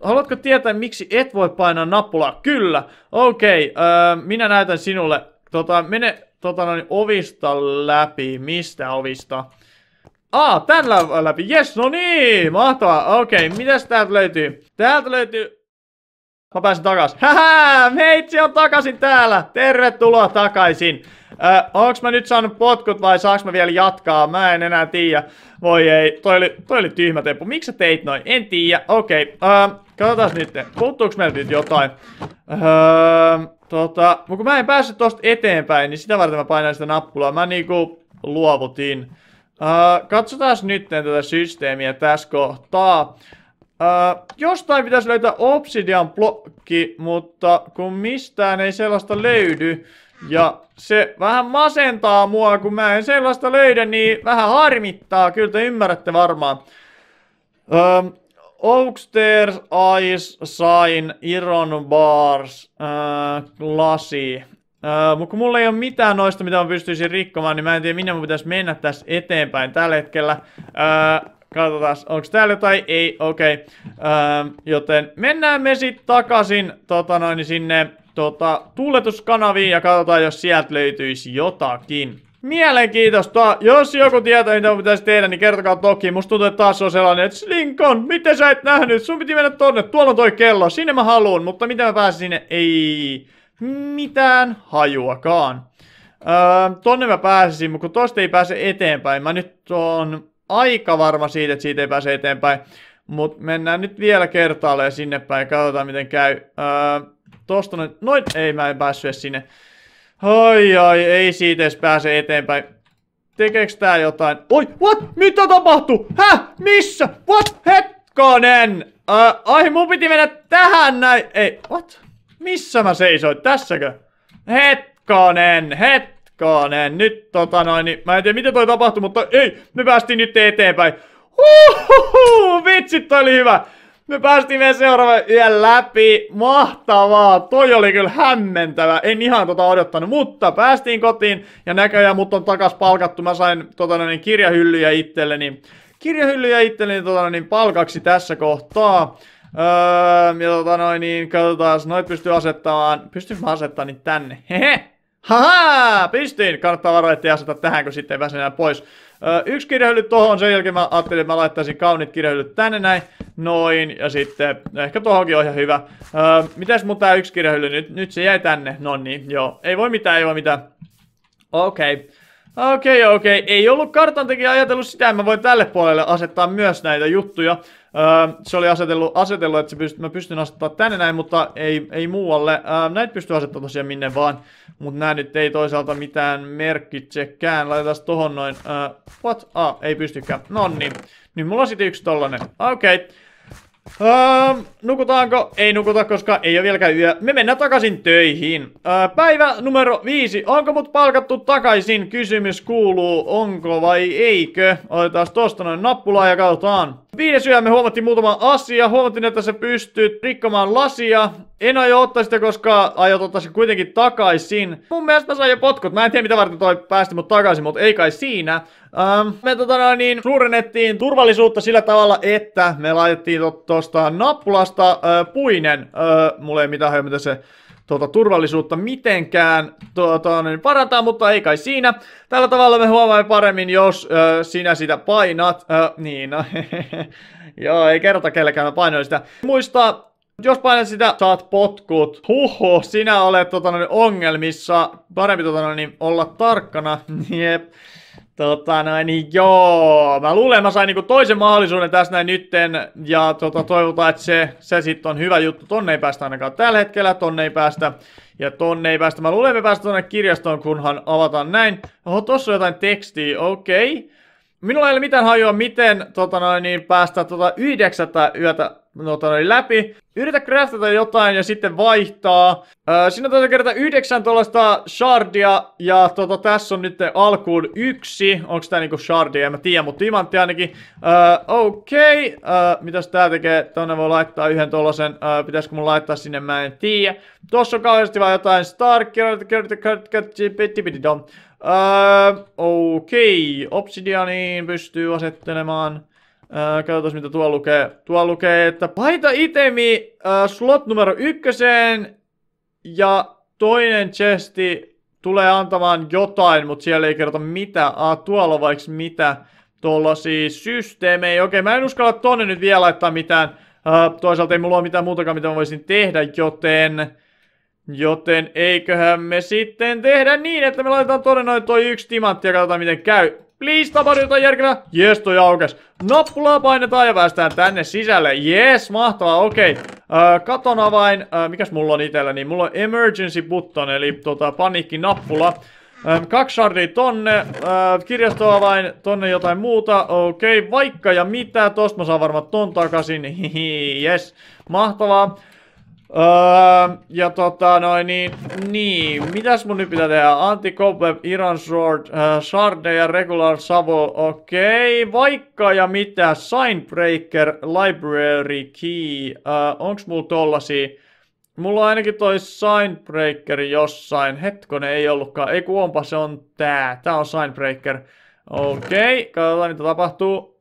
haluatko tietää, miksi et voi painaa nappulaa? Kyllä. Okei, okay, öö, minä näytän sinulle. Tota, mene tota, noin, ovista läpi. Mistä ovista? Ah, tän läpi. Yes, no niin, mahtavaa. Okei, okay, mitäs täältä löytyy? Täältä löytyy... Mä pääsen takas. Hähä, meitsi on takaisin täällä. Tervetuloa takaisin. Äh, onks mä nyt saanut potkut vai saaks mä vielä jatkaa? Mä en enää tiedä. Voi ei, toi oli, toi oli tyhmä tempu. Miksi sä teit noin? En tiedä. Okei, okay. katsotaan nyt. Puuttuuks meiltä nyt jotain? Äh, tota, kun mä en päässyt tosta eteenpäin, niin sitä varten mä painoin sitä nappulaa. Mä niinku luovutin. Uh, katsotaan nyt tätä systeemiä tässä kohtaa. Uh, jostain pitäisi löytää obsidian blokki, mutta kun mistään ei sellaista löydy, ja se vähän masentaa mua, kun mä en sellaista löydä, niin vähän harmittaa. Kyllä te ymmärrätte varmaan. Uh, Oakstairs, Ice, Sign, Iron Bars, uh, Lasi. Uh, mutta kun mulla ei ole mitään noista, mitä mä pystyisin rikkomaan, niin mä en tiedä, minne mun pitäisi mennä tässä eteenpäin tällä hetkellä. Uh, katsotaan, onko täällä jotain? Ei, okei. Okay. Uh, joten mennään me sitten takaisin tota noin, sinne tota, tuuletuskanaviin ja katsotaan, jos sieltä löytyisi jotakin. Mielenkiintoista. Jos joku tietää, mitä pitäisi tehdä, niin kertokaa toki. Musta tuntuu, että taas on sellainen, että Slinkon, miten sä et nähnyt? Sun piti mennä tonne. Tuolla on toi kello. Sinne mä haluun, mutta miten mä pääsin sinne? Ei mitään hajuakaan. Öö, tonne mä pääsisin, mutta kun tosta ei pääse eteenpäin. Mä nyt on aika varma siitä, että siitä ei pääse eteenpäin. Mutta mennään nyt vielä kertaalleen sinne päin. Katsotaan miten käy. Öö, tosta noin. Noin. Ei mä en päässyt edes sinne. Oi oi, ei siitä edes pääse eteenpäin. Tekeekö tää jotain? Oi, what? Mitä tapahtuu? Häh? Missä? What? Hetkonen! Öö, ai, mun piti mennä tähän näin. Ei, what? Missä mä seisoin? Tässäkö? Hetkonen, hetkonen. Nyt tota noin, niin mä en tiedä miten toi tapahtui, mutta ei, me päästiin nyt eteenpäin. Huhhuhu, vitsit, toi oli hyvä. Me päästiin vielä seuraavan yön läpi. Mahtavaa. Toi oli kyllä hämmentävä. En ihan tota odottanut, mutta päästiin kotiin ja näköjään mut on takas palkattu. Mä sain tota noin, kirjahyllyjä itselleni. Kirjahyllyjä itselleni tota noin, palkaksi tässä kohtaa. Öö, ja tota noin, niin katsotaan, noit pystyy asettamaan, pystyykö mä asettamaan niin tänne? Hehe! Haha! Pystyin! Kannattaa varoa, ettei aseta tähän, kun sitten ei pois. Öö, yksi kirjahylly tohon, sen jälkeen mä ajattelin, että mä laittaisin kaunit kirjahyllyt tänne näin. Noin, ja sitten ehkä tohonkin on ihan hyvä. Öö, mitäs mun tää yksi kirjahylly nyt? Nyt se jäi tänne. No niin, joo. Ei voi mitään, ei voi mitään. Okei. Okay. Okei, okay, okei. Okay. Ei ollut kartantekijä ajatellut sitä, että mä voin tälle puolelle asettaa myös näitä juttuja. Öö, se oli asetellut, asetellut että se pyst, mä pystyn asettamaan tänne näin, mutta ei, ei muualle. Öö, näitä pystyy asettamaan tosiaan minne vaan, mutta nämä nyt ei toisaalta mitään merkitsekään. Laitetaan tohon noin. Öö, what? Ah, ei pystykään. No niin. Nyt mulla on sitten yksi tollanen. Okei. Okay. Öö, nukutaanko? Ei nukuta, koska ei ole vieläkään yö. Me mennään takaisin töihin. Öö, päivä numero viisi. Onko mut palkattu takaisin? Kysymys kuuluu, onko vai eikö? Otetaan tosta noin nappulaa ja katsotaan. Viides yö me huomattiin muutama asia. Huomattiin, että se pystyy rikkomaan lasia. En aio ottaa sitä, koska aiot ottaa sen kuitenkin takaisin. Mun mielestä mä sain jo potkut. Mä en tiedä mitä varten toi päästi mut takaisin, mutta ei kai siinä. Ähm, me tota niin, suurennettiin turvallisuutta sillä tavalla, että me laitettiin tosta nappulasta äh, puinen. Äh, mulla ei mitään hajua, mitä se tuota, turvallisuutta mitenkään tuota, niin parantaa, mutta ei kai siinä. Tällä tavalla me huomaamme paremmin, jos ö, sinä sitä painat. Ö, niin, no, joo, ei kerta kellekään mä painoin sitä. Muista, jos painat sitä, saat potkut. Huhu, sinä olet tota, ongelmissa. Parempi tota, niin, olla tarkkana. Jep. Tota noin, niin joo. Mä luulen, että mä sain niinku toisen mahdollisuuden tässä näin nytten. Ja tota, toivotaan, että se, se sitten on hyvä juttu. Tonne ei päästä ainakaan tällä hetkellä, tonne ei päästä. Ja tonne ei päästä. Mä luulen, että me päästään tonne kirjastoon, kunhan avataan näin. Oho, tossa on jotain tekstiä, okei. Okay. Minulla ei ole mitään hajua, miten tota noin, niin päästä tota yhdeksättä yötä tota noin, läpi. Yritä craftata jotain ja sitten vaihtaa. Öö, siinä on kertaa yhdeksän tuollaista shardia ja tota, tässä on nyt alkuun yksi. Onko tää niinku shardia? En mä tiedä, mutta timantti ainakin. Öö, Okei. Okay. Öö, mitäs tää tekee? Tonne voi laittaa yhden tollasen. Öö, pitäisikö mun laittaa sinne? Mä en tiedä. Tossa on kauheasti vaan jotain Star Öö, okei. Okay. Obsidianiin pystyy asettelemaan. Äh, katsotaan mitä tuo lukee. Tuo lukee, että paita itemi äh, slot numero ykköseen ja toinen chesti tulee antamaan jotain, mutta siellä ei kerrota mitä. Ah, tuolla on vaikka mitä siis systeemejä. Okei, mä en uskalla tonne nyt vielä laittaa mitään. Uh, toisaalta ei mulla ole mitään muutakaan, mitä mä voisin tehdä, joten... Joten eiköhän me sitten tehdä niin, että me laitetaan noin toi yksi timantti ja katsotaan miten käy. Please, tapahdu jotain järkevää. Jes, toi aukes. Nappulaa painetaan ja päästään tänne sisälle. Yes, mahtavaa, okei. Okay. Uh, katon avain, uh, mikäs mulla on itellä, niin mulla on emergency button, eli tota, paniikkinappula. Um, kaksi shardia tonne, uh, kirjastoavain tonne jotain muuta, okei, okay, vaikka ja mitä, tosta mä saan varmaan ton takaisin, hihi, yes, mahtavaa. Öö, ja tota noin niin, niin, mitäs mun nyt pitää tehdä? Anti-Cobweb, Iron Sword, äh, ja Regular Savo, okei, okay. vaikka ja mitä, Signbreaker, Library Key, äh, onks mulla tollasia? Mulla on ainakin toi Signbreaker jossain, hetkonen ei ollutkaan, ei kun onpa se on tää, tää on Signbreaker. Okei, okay, katsotaan mitä tapahtuu.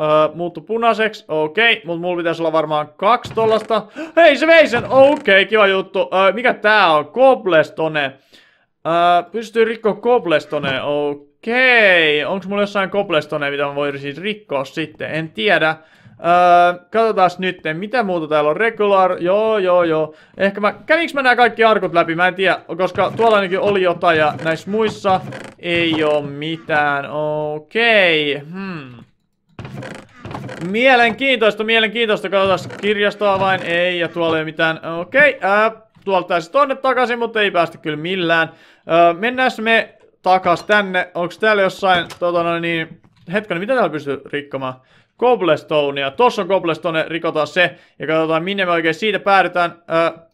Öö, muuttu punaiseksi, okei, okay, mutta mulla pitäisi olla varmaan kaksi tollasta. Hei, se vei sen, okei, okay, kiva juttu. Öö, mikä tää on? Cobblestone. Öö, pystyy rikkoa Cobblestone, okei. Okay. Onko mulla jossain Cobblestone, mitä mä voisin siis rikkoa sitten? En tiedä. Öö, katsotaan nyt, mitä muuta täällä on. Regular, joo, joo, joo. Ehkä mä, kävinkö mä nämä kaikki arkut läpi? Mä en tiedä, koska tuolla ainakin oli jotain ja näissä muissa ei oo mitään. Okei, okay. hmm. Mielenkiintoista, mielenkiintoista. Katsotaan kirjastoa vain. Ei, ja tuolla ei mitään. Okei, okay, tuolta taisi tonne takaisin, mutta ei päästä kyllä millään. Äh, mennään me takas tänne. Onko täällä jossain, tota noin niin... Hetken, mitä täällä pystyy rikkomaan? Cobblestonea. Tossa on cobblestone, rikotaan se. Ja katsotaan minne me oikein siitä päädytään. Äh,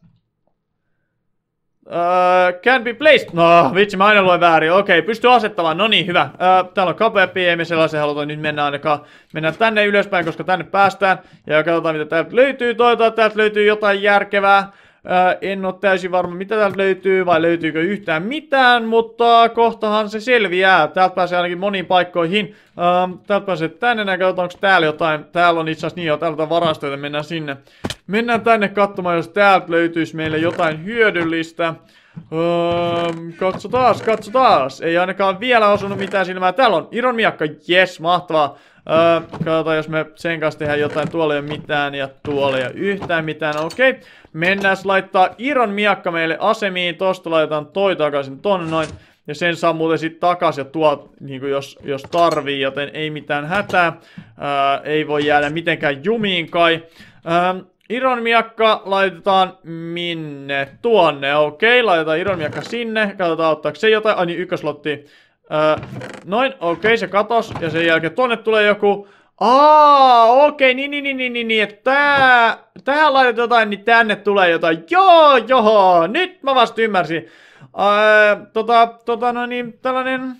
Uh, can be placed. No, vitsi, mä aina luen väärin. Okei, okay, pystyy asettamaan. No niin, hyvä. Uh, täällä on kapea ei me sellaisen haluta nyt mennä ainakaan. Mennään tänne ylöspäin, koska tänne päästään. Ja katsotaan, mitä täältä löytyy. Toivotaan, täältä löytyy jotain järkevää. Uh, en ole täysin varma, mitä täältä löytyy, vai löytyykö yhtään mitään, mutta kohtahan se selviää. Täältä pääsee ainakin moniin paikkoihin. Uh, täältä pääsee tänne, ja katsotaan, onko täällä jotain. Täällä on itse asiassa niin jo, täältä varastoita, mennään sinne. Mennään tänne katsomaan, jos täältä löytyisi meille jotain hyödyllistä. Katso taas, katso taas. Ei ainakaan vielä osunut mitään silmää. Täällä on Iron miakka, yes, mahtavaa. Öö, katsotaan, jos me sen kanssa tehdään jotain. Tuolla ei ole mitään ja tuolla ei ole yhtään mitään. Okei, okay. mennään laittaa Iron miakka meille asemiin. Tosta laitetaan toi takaisin tonne noin. Ja sen saa muuten sitten takas ja tuo, niin jos, jos tarvii, joten ei mitään hätää. Öö, ei voi jäädä mitenkään jumiin kai. Öö, Ironmiakka laitetaan minne? Tuonne, okei. Okay, laitetaan ironmiakka sinne. Katsotaan ottaako se jotain. Ai niin, ykköslotti. Öö, noin, okei, okay, se katos. Ja sen jälkeen tuonne tulee joku... Aa, okei, okay, niin, niin, niin, niin, niin, niin, että tää, tähän laitetaan jotain, niin tänne tulee jotain. Joo, joo, nyt mä vasta ymmärsin. Öö, tota, tota, no niin, tällainen...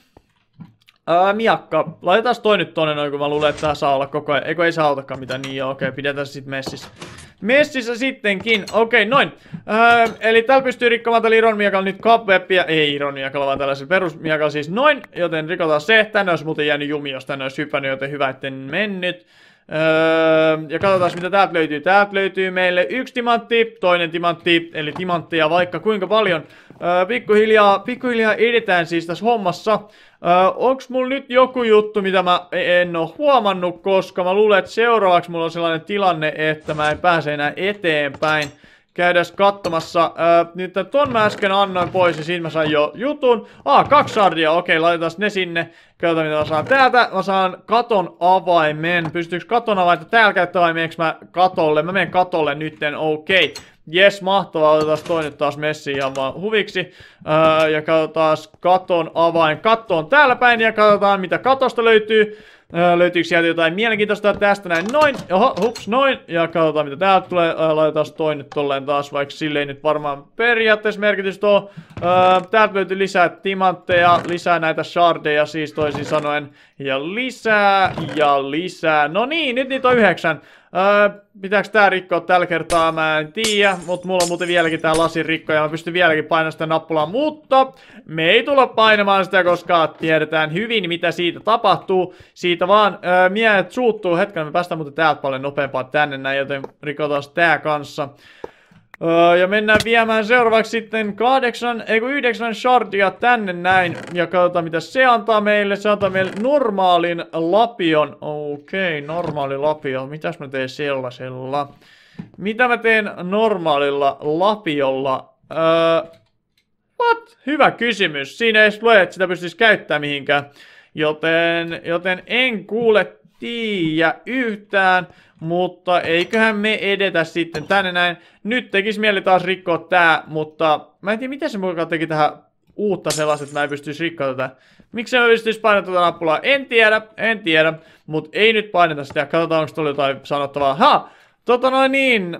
Ää, miakka, laitetaan toi nyt tonne noin, kun mä luulen, että tää saa olla koko ajan. Eikö ei saa ollakaan mitään niin, okei, okay, pidetään se sit messissä. Messissä sittenkin, okei, okay, noin. Ää, eli täällä pystyy rikkomaan tällä Iron Miakalla nyt cobwebia, ei Iron Miakalla, vaan tällaisella perusmiakalla siis noin, joten rikotaan se. Tänne olisi muuten jäänyt jumi, jos tänne olisi hypännyt, joten hyvä, etten mennyt. Öö, ja katsotaan mitä täältä löytyy. Täältä löytyy meille yksi timantti, toinen timantti, eli timanttia vaikka kuinka paljon. Öö, pikkuhiljaa, pikkuhiljaa edetään siis tässä hommassa. Öö, onks mulla nyt joku juttu, mitä mä en oo huomannut, koska mä luulen, että seuraavaksi mulla on sellainen tilanne, että mä en pääse enää eteenpäin käydään katsomassa. Öö, nyt ton mä äsken annoin pois ja siinä mä sain jo jutun. Ah, kaksi sardia, okei, laitetaan ne sinne. Katsotaan mitä mä saan täältä. Mä saan katon avaimen. Pystyykö katon avainta täällä vai mä katolle? Mä menen katolle nytten, okei. Okay. Jes, mahtavaa. Otetaan toi nyt taas messi ihan vaan huviksi. Öö, ja katsotaan katon avain. Katto on täällä päin ja katsotaan mitä katosta löytyy. Öö, löytyykö sieltä jotain mielenkiintoista tästä näin? Noin, oho, hups, noin. Ja katsotaan mitä täältä tulee. Öö, laitetaan toi nyt tolleen taas, vaikka sille ei nyt varmaan periaatteessa merkitystä ole. Öö, täältä löytyy lisää timantteja, lisää näitä shardeja siis toisin sanoen. Ja lisää, ja lisää. No niin, nyt niitä on yhdeksän. Öö, pitääkö tää rikkoa tällä kertaa? Mä en tiedä, mutta mulla on muuten vieläkin tää lasin rikko ja mä pystyn vieläkin painamaan sitä nappulaa, mutta me ei tulla painamaan sitä, koska tiedetään hyvin, mitä siitä tapahtuu. Siitä vaan öö, miehet suuttuu. Hetken, me päästään muuten täältä paljon nopeampaa tänne näin, joten rikotaan tää kanssa. Öö, ja mennään viemään seuraavaksi sitten kahdeksan, ei kun yhdeksän shardia tänne näin. Ja katsotaan mitä se antaa meille. Se antaa meille normaalin lapion. Okei, okay, normaali lapio. Mitäs mä teen sellaisella? Mitä mä teen normaalilla lapiolla? Öö, what? Hyvä kysymys. Siinä ei lue, että sitä pystyisi käyttämään mihinkään. Joten, joten en kuule tiedä yhtään. Mutta eiköhän me edetä sitten tänne näin. Nyt tekisi mieli taas rikkoa tää, mutta mä en tiedä miten se mukaan teki tähän uutta sellaista, että mä en pystyisi rikkoa tätä. Miksi mä pystyisi painamaan tätä nappulaa? En tiedä, en tiedä, mutta ei nyt paineta sitä. Katsotaan, onko tuolla jotain sanottavaa. Ha! Tota noin niin,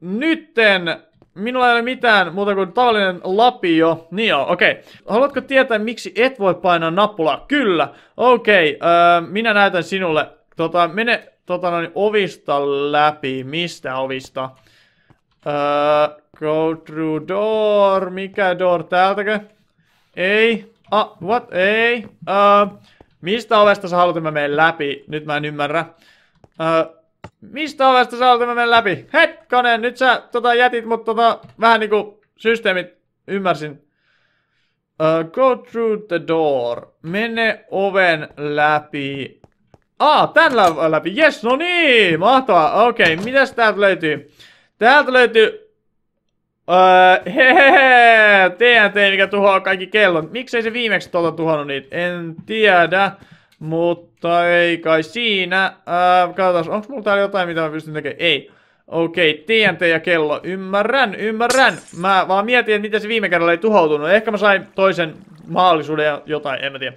nytten Minulla ei ole mitään muuta kuin tavallinen lapio. Niin joo, okei. Okay. Haluatko tietää, miksi et voi painaa nappulaa? Kyllä. Okei, okay, öö, minä näytän sinulle. Tota, mene tota noin, ovista läpi. Mistä ovista? Uh, go through door. Mikä door? Täältäkö? Ei. Ah, what? Ei. Uh, mistä ovesta sä haluat, että mä läpi? Nyt mä en ymmärrä. Uh, mistä ovesta sä haluat, että mä läpi? Hetkonen, nyt sä tota, jätit mut tota, vähän niinku systeemit ymmärsin. Uh, go through the door. Mene oven läpi. Ah, tän läpi. Yes, no niin. Mahtavaa. Okei, okay, mitäs täältä löytyy? Täältä löytyy... Öö, hehehe, TNT, mikä tuhoaa kaikki kellot. Miksei se viimeksi tuolta tuhonnut niitä? En tiedä. Mutta ei kai siinä. Öö, katsotaan, onko mulla täällä jotain, mitä mä pystyn tekemään? Ei. Okei, okay, TNT ja kello. Ymmärrän, ymmärrän. Mä vaan mietin, että miten se viime kerralla ei tuhoutunut. Ehkä mä sain toisen mahdollisuuden ja jotain, en mä tiedä.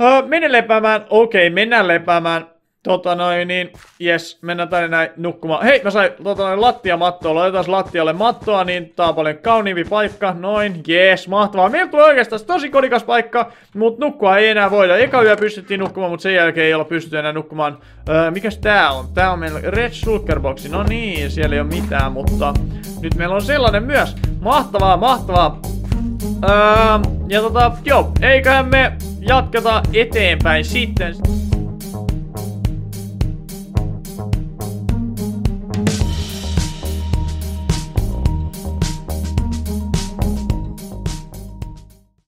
Uh, menen lepäämään. Okei, okay, mennään lepäämään. Tota noin, niin, yes, mennään tänne näin nukkumaan. Hei, mä sain tota noin lattiamattoa, laitetaan lattialle mattoa, niin tää on paljon kauniimpi paikka. Noin, yes, mahtavaa. Meillä tulee oikeastaan tosi kodikas paikka, mutta nukkua ei enää voida. Eka yö pystyttiin nukkumaan, mutta sen jälkeen ei olla pystytty enää nukkumaan. Öö, mikäs tää on? Tää on meillä Red Shulker Boxi. No niin, siellä ei ole mitään, mutta nyt meillä on sellainen myös. Mahtavaa, mahtavaa. Öö, ja tota, joo, eiköhän me jatketa eteenpäin sitten.